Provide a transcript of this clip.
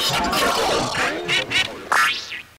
First kill.